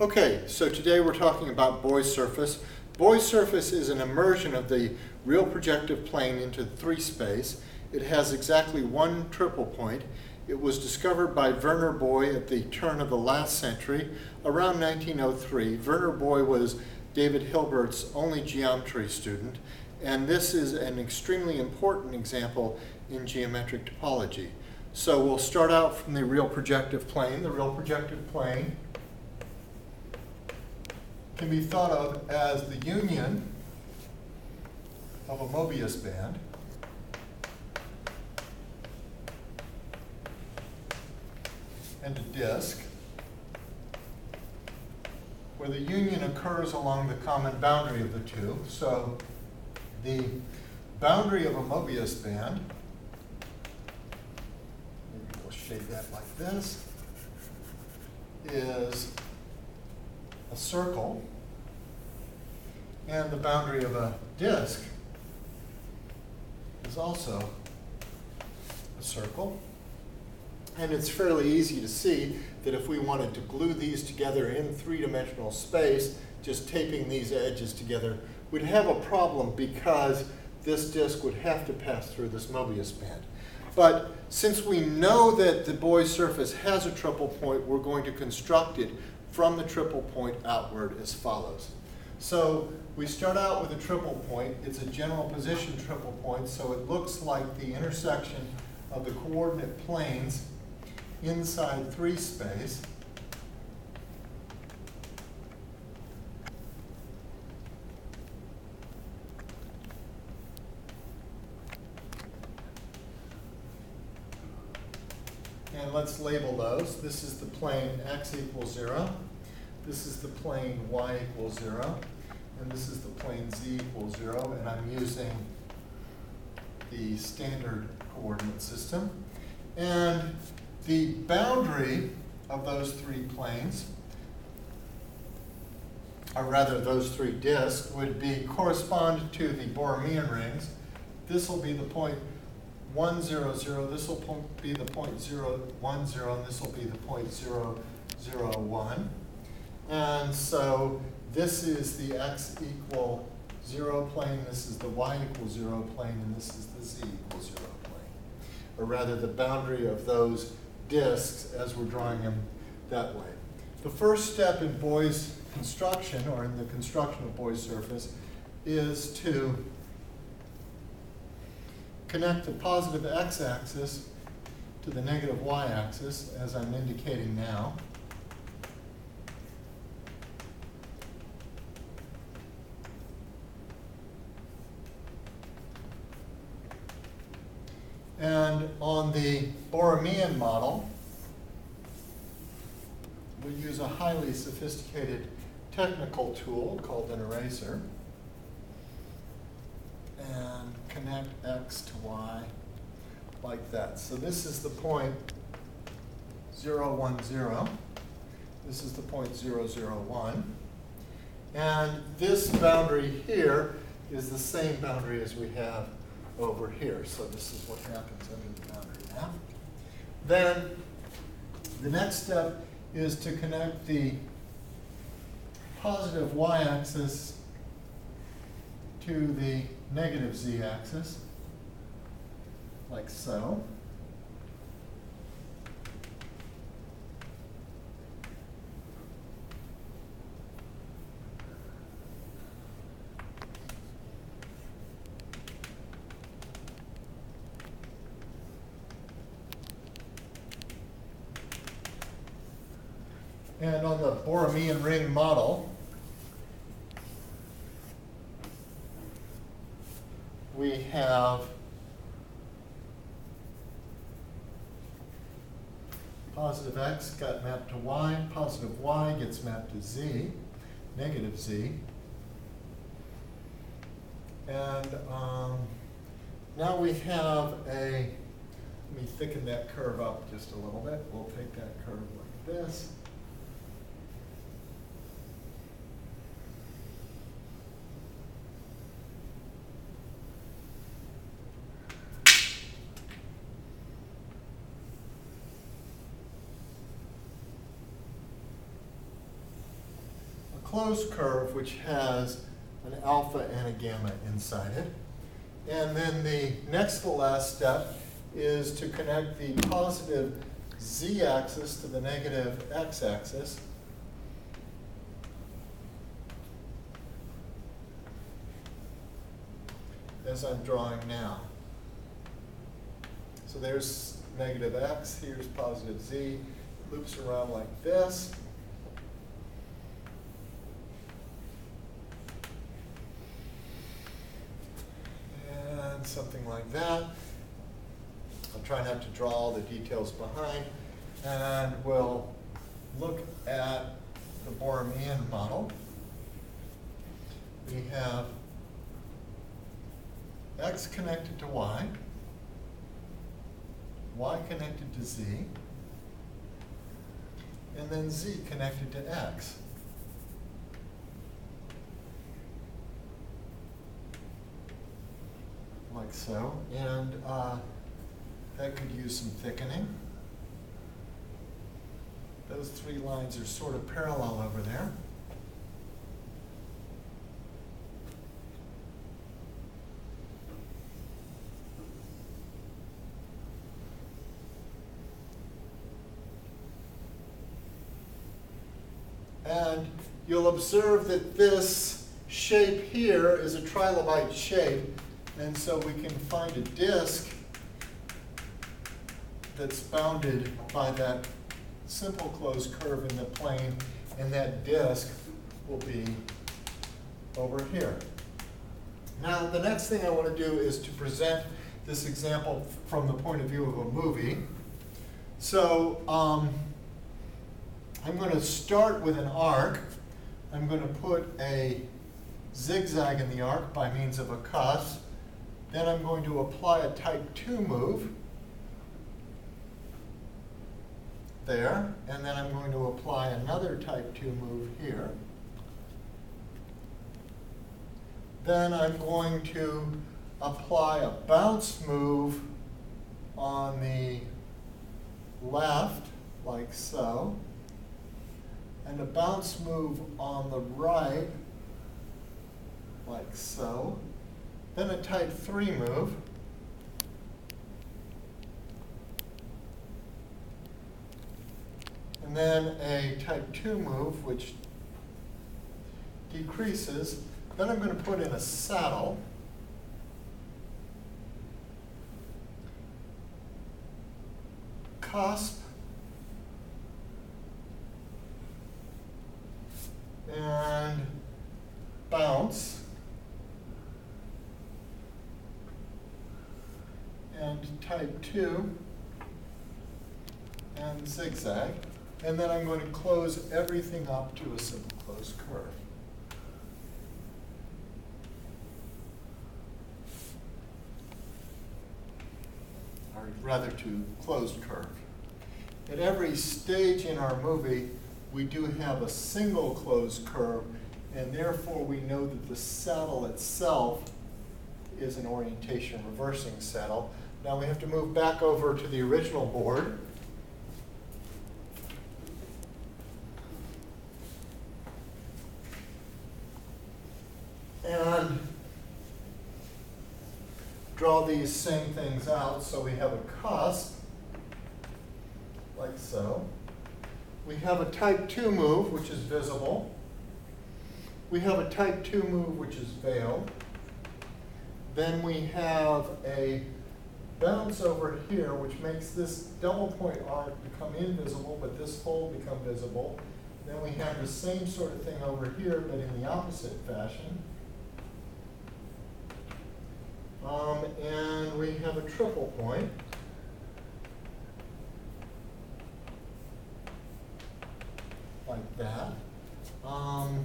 Okay, so today we're talking about Boy's surface. Boy's surface is an immersion of the real projective plane into 3 space. It has exactly one triple point. It was discovered by Werner Boy at the turn of the last century, around 1903. Werner Boy was David Hilbert's only geometry student, and this is an extremely important example in geometric topology. So we'll start out from the real projective plane. The real projective plane can be thought of as the union of a Mobius band and a disk where the union occurs along the common boundary of the two. So the boundary of a Mobius band, maybe we'll shade that like this, is a circle, and the boundary of a disk is also a circle. And it's fairly easy to see that if we wanted to glue these together in three-dimensional space, just taping these edges together, we'd have a problem because this disk would have to pass through this Mobius band. But since we know that the Boy's surface has a triple point, we're going to construct it from the triple point outward as follows. So we start out with a triple point. It's a general position triple point, so it looks like the intersection of the coordinate planes inside 3 space. And let's label those. This is the plane x equals 0. This is the plane y equals 0. And this is the plane z equals 0. And I'm using the standard coordinate system. And the boundary of those three planes, or rather those three disks, would be correspond to the Borromean rings. This will be the point 1, 0, 0. This will be the point 0, 1, 0, and this will be the point 0, 0, 1. And so this is the x equal 0 plane, this is the y equal 0 plane, and this is the z equal 0 plane. Or rather, the boundary of those disks as we're drawing them that way. The first step in Boy's construction, or in the construction of Boy's surface, is to connect the positive x-axis to the negative y-axis, as I'm indicating now. And on the Borromean model, we use a highly sophisticated technical tool called an eraser and connect x to y like that. So this is the point 0, 1, 0. This is the point 0, 0, 1. And this boundary here is the same boundary as we have over here. So this is what happens under the boundary now. Then the next step is to connect the positive y-axis to the negative z-axis, like so. And on the Borromean ring model, we have positive x got mapped to y, positive y gets mapped to z, negative z. And um, now we have a, let me thicken that curve up just a little bit. We'll take that curve like this. Closed curve which has an alpha and a gamma inside it. And then the next to last step is to connect the positive z-axis to the negative x-axis. as I'm drawing now. So there's negative x, here's positive z, loops around like this. Something like that. I'll try not to draw all the details behind. And we'll look at the Borromean model. We have x connected to y, y connected to z, and then z connected to x. Like so. And uh, that could use some thickening. Those three lines are sort of parallel over there. And you'll observe that this shape here is a trilobite shape. And so we can find a disk that's bounded by that simple closed curve in the plane. And that disk will be over here. Now, the next thing I want to do is to present this example from the point of view of a movie. So, um, I'm going to start with an arc. I'm going to put a zigzag in the arc by means of a cusp. Then I'm going to apply a type 2 move there. And then I'm going to apply another type 2 move here. Then I'm going to apply a bounce move on the left, like so and a bounce move on the right, like so. Then a type 3 move. And then a type 2 move, which decreases. Then I'm going to put in a saddle. Cusp and bounce and 2 and zigzag. And then I'm going to close everything up to a simple closed curve. Or rather to closed curve. At every stage in our movie, we do have a single closed curve, and therefore we know that the saddle itself is an orientation reversing saddle. Now we have to move back over to the original board. And draw these same things out so we have a cusp, like so. We have a type 2 move, which is visible. We have a type 2 move, which is veiled. Then we have a bounce over here, which makes this double point arc become invisible, but this fold become visible. Then we have the same sort of thing over here, but in the opposite fashion. Um, and we have a triple point. like that. Um,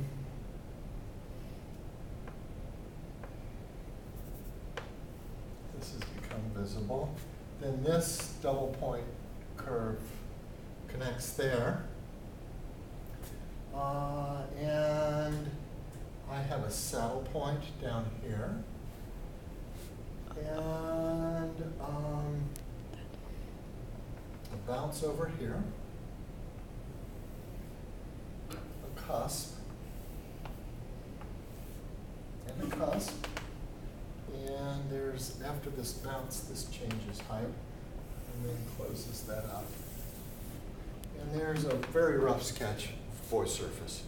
visible. Then this double point curve connects there. Uh, and I have a saddle point down here. And um, a bounce over here, a cusp, and a cusp after this bounce, this changes height and then closes that up. And there's a very rough sketch for surface.